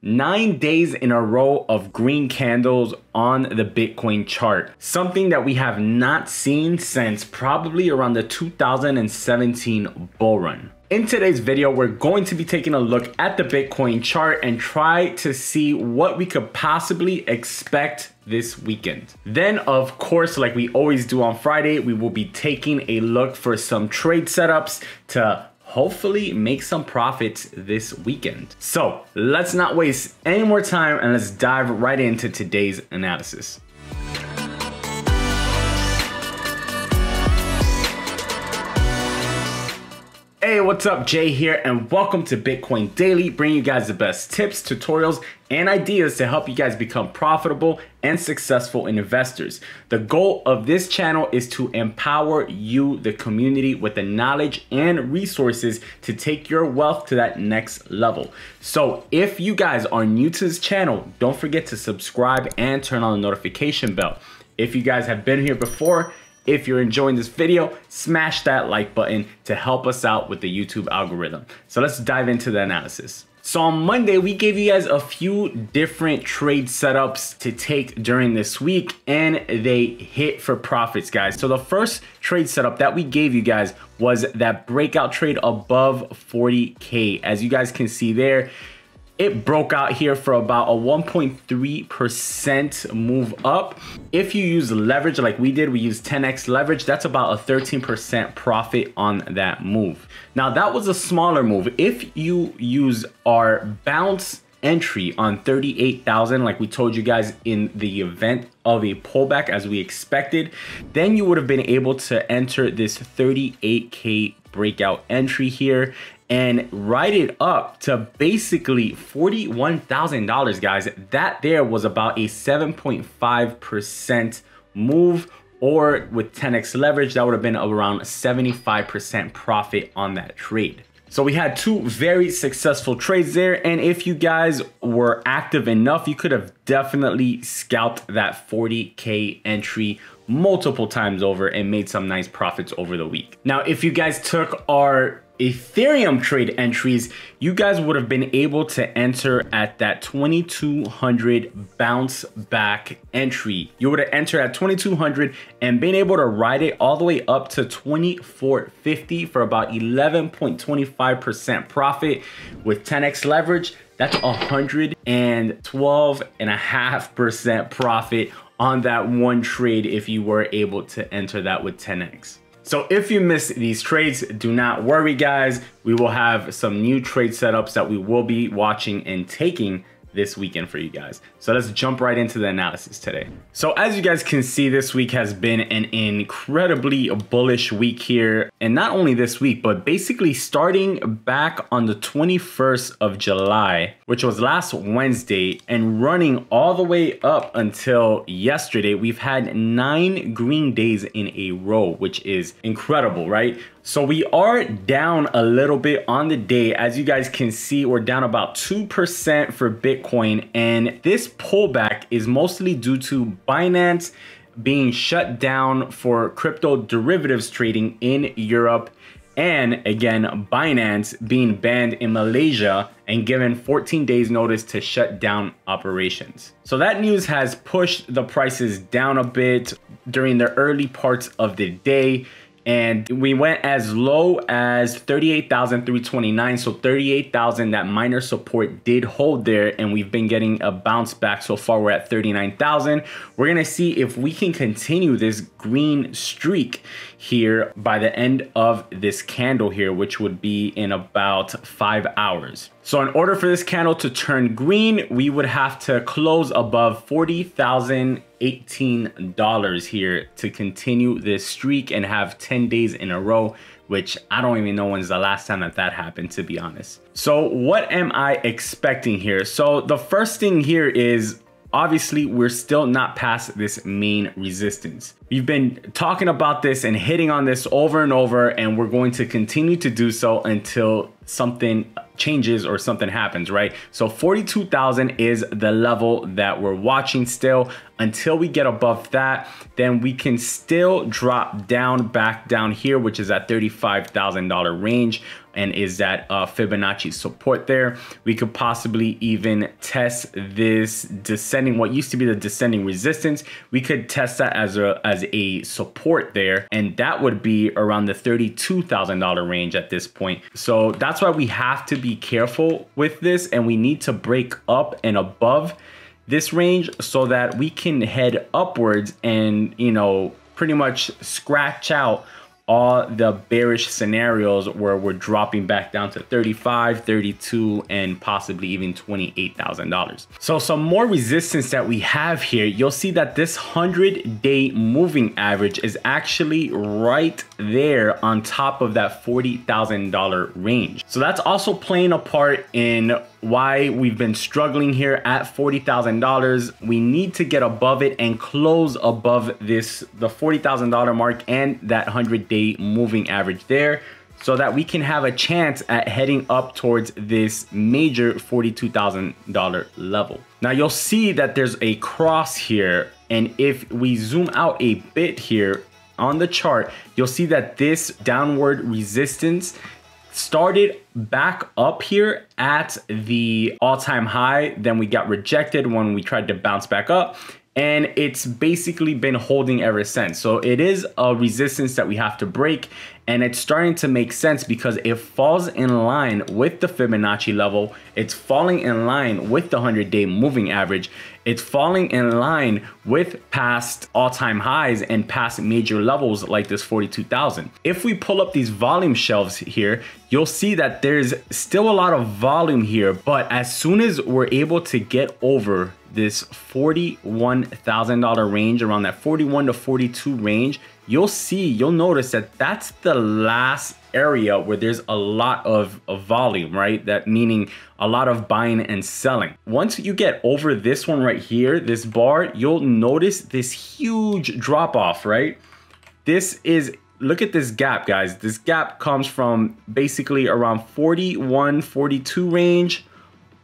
Nine days in a row of green candles on the Bitcoin chart. Something that we have not seen since probably around the 2017 bull run. In today's video, we're going to be taking a look at the Bitcoin chart and try to see what we could possibly expect this weekend. Then, of course, like we always do on Friday, we will be taking a look for some trade setups to hopefully make some profits this weekend. So let's not waste any more time and let's dive right into today's analysis. Hey, what's up? Jae here, and welcome to Bitcoin Daily, bringing you guys the best tips, tutorials, and ideas to help you guys become profitable and successful investors. The goal of this channel is to empower you, the community, with the knowledge and resources to take your wealth to that next level. So, if you guys are new to this channel, don't forget to subscribe and turn on the notification bell. If you guys have been here before, if you're enjoying this video, smash that like button to help us out with the YouTube algorithm. So let's dive into the analysis. So on Monday, we gave you guys a few different trade setups to take during this week and they hit for profits, guys. So the first trade setup that we gave you guys was that breakout trade above 40K. As you guys can see there, it broke out here for about a 1.3% move up. If you use leverage like we did, we use 10x leverage, that's about a 13% profit on that move. Now that was a smaller move. If you use our bounce entry on 38,000 like we told you guys in the event of a pullback as we expected, then you would have been able to enter this 38k breakout entry here and write it up to basically $41,000, guys. That there was about a 7.5% move or with 10x leverage, that would have been around 75% profit on that trade. So we had two very successful trades there. And if you guys were active enough, you could have definitely scalped that 40K entry multiple times over and made some nice profits over the week. Now, if you guys took our Ethereum trade entries, you guys would have been able to enter at that 2200 bounce back entry. You would have entered at 2200 and been able to ride it all the way up to 2450 for about 11.25% profit with 10x leverage. That's 112 and a half percent profit on that one trade if you were able to enter that with 10x. So if you missed these trades, do not worry guys. We will have some new trade setups that we will be watching and taking this weekend for you guys. So let's jump right into the analysis today. So as you guys can see, this week has been an incredibly bullish week here. And not only this week, but basically starting back on the 21st of July, which was last Wednesday and running all the way up until yesterday, we've had nine green days in a row, which is incredible, right? So we are down a little bit on the day. As you guys can see, we're down about 2% for Bitcoin. And this pullback is mostly due to Binance being shut down for crypto derivatives trading in Europe. And again, Binance being banned in Malaysia and given 14 days notice to shut down operations. So that news has pushed the prices down a bit during the early parts of the day and we went as low as 38,329. So 38,000, that minor support did hold there and we've been getting a bounce back. So far we're at 39,000. We're gonna see if we can continue this green streak here by the end of this candle here, which would be in about five hours. So in order for this candle to turn green, we would have to close above $40,018 here to continue this streak and have 10 days in a row which I don't even know when's the last time that that happened, to be honest. So what am I expecting here? So the first thing here is obviously we're still not past this main resistance. We've been talking about this and hitting on this over and over, and we're going to continue to do so until something changes or something happens, right? So 42,000 is the level that we're watching still. until we get above that, then we can still drop down back down here, which is at $35,000 range and is that uh, Fibonacci support there. We could possibly even test this descending, what used to be the descending resistance. We could test that as a, as a support there, and that would be around the $32,000 range at this point. So that's why we have to be careful with this, and we need to break up and above this range so that we can head upwards and, you know, pretty much scratch out all the bearish scenarios where we're dropping back down to 35, 32, and possibly even $28,000. So some more resistance that we have here, you'll see that this 100 day moving average is actually right there on top of that $40,000 range. So that's also playing a part in why we've been struggling here at $40,000. We need to get above it and close above this, the $40,000 mark and that 100 day moving average there so that we can have a chance at heading up towards this major $42,000 level. Now you'll see that there's a cross here. And if we zoom out a bit here on the chart, you'll see that this downward resistance started back up here at the all-time high. Then we got rejected when we tried to bounce back up and it's basically been holding ever since so it is a resistance that we have to break and it's starting to make sense because it falls in line with the Fibonacci level. It's falling in line with the 100 day moving average. It's falling in line with past all time highs and past major levels like this 42,000. If we pull up these volume shelves here, you'll see that there's still a lot of volume here, but as soon as we're able to get over this $41,000 range around that 41 to 42 range, you'll see, you'll notice that that's the last area where there's a lot of, of, volume, right? That meaning a lot of buying and selling. Once you get over this one right here, this bar, you'll notice this huge drop off, right? This is, look at this gap, guys. This gap comes from basically around 41, 42 range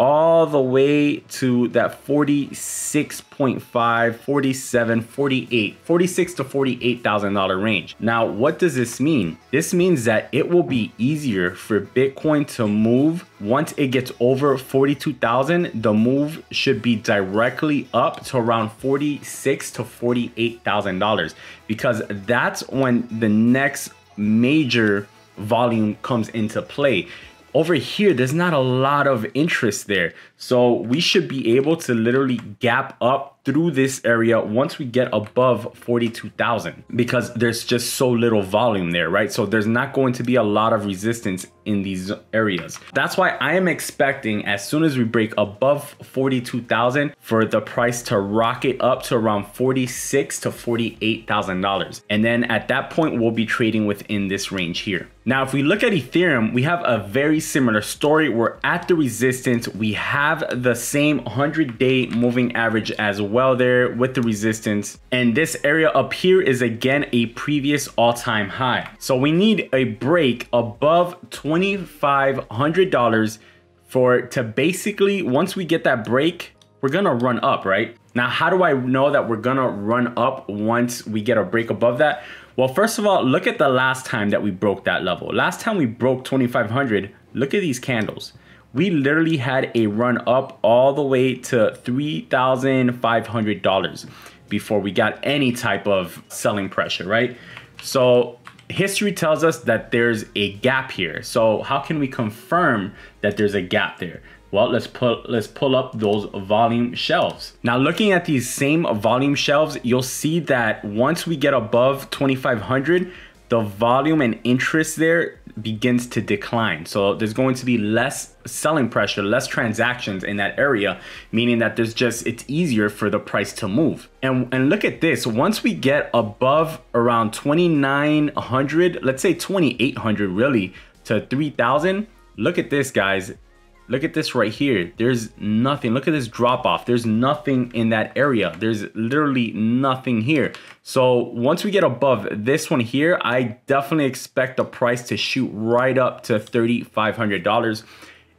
all the way to that 46.5 47 48 46 to 48 thousand dollar range. Now what does this mean? This means that it will be easier for bitcoin to move. Once it gets over 42,000 the move should be directly up to around 46 to 48 thousand dollars because that's when the next major volume comes into play over here, there's not a lot of interest there. So we should be able to literally gap up through this area once we get above 42,000 because there's just so little volume there, right? So there's not going to be a lot of resistance in these areas. That's why I am expecting as soon as we break above 42,000 for the price to rocket up to around 46 to $48,000. And then at that point, we'll be trading within this range here. Now, if we look at Ethereum, we have a very similar story. We're at the resistance. We have the same 100 day moving average as well there with the resistance. And this area up here is again a previous all-time high. So we need a break above $2,500 for to basically, once we get that break, we're gonna run up, right? Now, how do I know that we're gonna run up once we get a break above that? Well, first of all, look at the last time that we broke that level. Last time we broke 2,500, look at these candles we literally had a run up all the way to $3,500 before we got any type of selling pressure, right? So history tells us that there's a gap here. So how can we confirm that there's a gap there? Well, let's put let's pull up those volume shelves. Now looking at these same volume shelves, you'll see that once we get above 2500, the volume and interest there begins to decline. So there's going to be less selling pressure, less transactions in that area, meaning that there's just it's easier for the price to move. And and look at this, once we get above around 2900, let's say 2800 really to 3000, look at this guys. Look at this right here. There's nothing. Look at this drop off. There's nothing in that area. There's literally nothing here. So once we get above this one here, I definitely expect the price to shoot right up to $3,500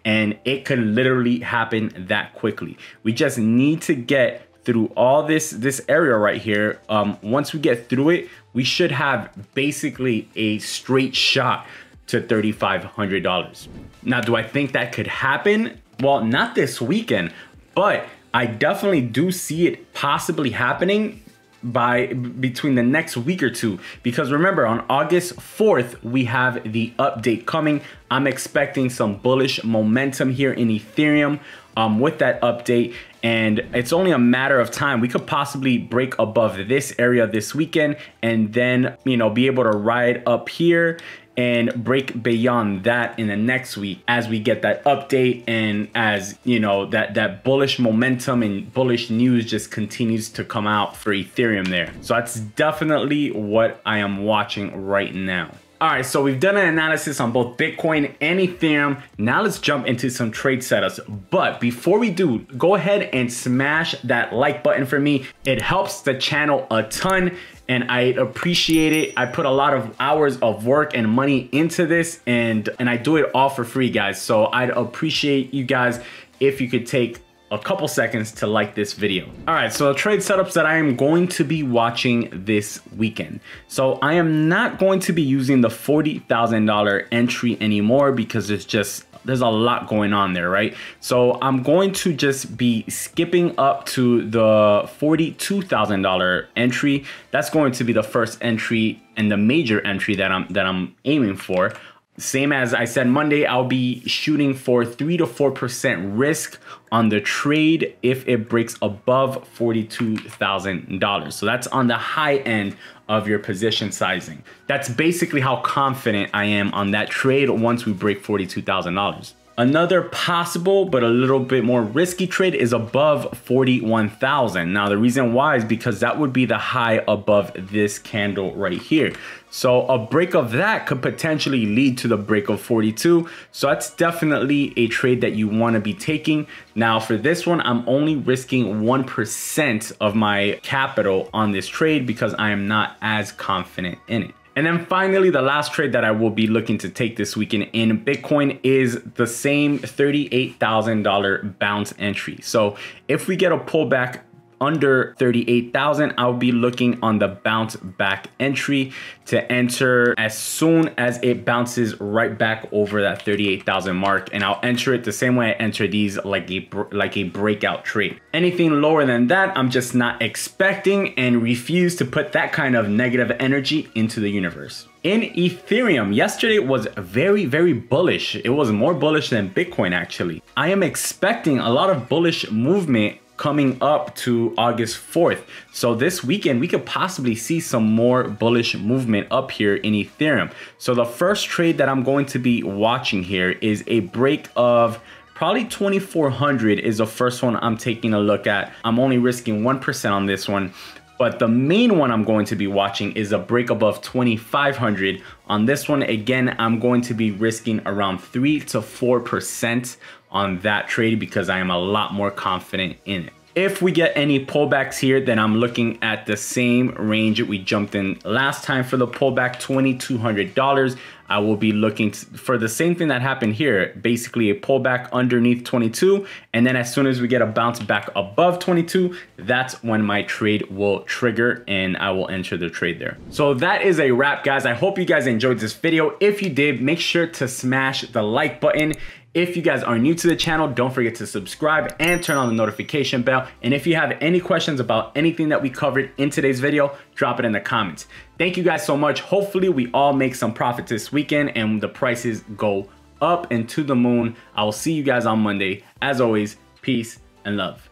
and it could literally happen that quickly. We just need to get through all this this area right here, um, once we get through it, we should have basically a straight shot to $3,500. Now, do I think that could happen? Well, not this weekend, but I definitely do see it possibly happening by between the next week or two because remember on August 4th we have the update coming I'm expecting some bullish momentum here in Ethereum um, with that update and it's only a matter of time we could possibly break above this area this weekend and then you know be able to ride up here and break beyond that in the next week as we get that update and as you know that that bullish momentum and bullish news just continues to come out for ethereum there. So that's definitely what i am watching right now all right, so we've done an analysis on both Bitcoin and Ethereum. Now let's jump into some trade setups. But before we do, go ahead and smash that like button for me. It helps the channel a ton and I appreciate it. I put a lot of hours of work and money into this and, and I do it all for free, guys. So I'd appreciate you guys if you could take a couple seconds to like this video. All right, so the trade setups that I am going to be watching this weekend. So I am not going to be using the $40,000 entry anymore because it's just there's a lot going on there, right? So I'm going to just be skipping up to the $42,000 entry. That's going to be the first entry and the major entry that I'm that I'm aiming for. Same as I said Monday, I'll be shooting for 3 to 4% risk on the trade if it breaks above $42,000. So that's on the high end of your position sizing. That's basically how confident I am on that trade once we break $42,000. Another possible but a little bit more risky trade is above 41,000. Now the reason why is because that would be the high above this candle right here. So a break of that could potentially lead to the break of 42. So that's definitely a trade that you want to be taking. Now for this one, I'm only risking 1% of my capital on this trade because I am not as confident in it. And then finally, the last trade that I will be looking to take this weekend in Bitcoin is the same $38,000 bounce entry. So if we get a pullback under 38,000, I'll be looking on the bounce back entry to enter as soon as it bounces right back over that 38,000 mark. And I'll enter it the same way I enter these like a, like a breakout trade. Anything lower than that, I'm just not expecting and refuse to put that kind of negative energy into the universe. In Ethereum, yesterday was very, very bullish. It was more bullish than Bitcoin actually. I am expecting a lot of bullish movement coming up to August 4th. So this weekend, we could possibly see some more bullish movement up here in Ethereum. So the first trade that I'm going to be watching here is a break of probably 2400 is the first one I'm taking a look at. I'm only risking 1% on this one. But the main one I'm going to be watching is a break above 2,500. On this one, again, I'm going to be risking around 3 to 4% on that trade because I am a lot more confident in it. If we get any pullbacks here, then I'm looking at the same range we jumped in last time for the pullback, $2,200. I will be looking for the same thing that happened here, basically a pullback underneath 22. And then as soon as we get a bounce back above 22, that's when my trade will trigger and I will enter the trade there. So that is a wrap guys. I hope you guys enjoyed this video. If you did, make sure to smash the like button if you guys are new to the channel, don't forget to subscribe and turn on the notification bell. And if you have any questions about anything that we covered in today's video, drop it in the comments. Thank you guys so much. Hopefully we all make some profit this weekend and the prices go up and to the moon. I will see you guys on Monday. As always, peace and love.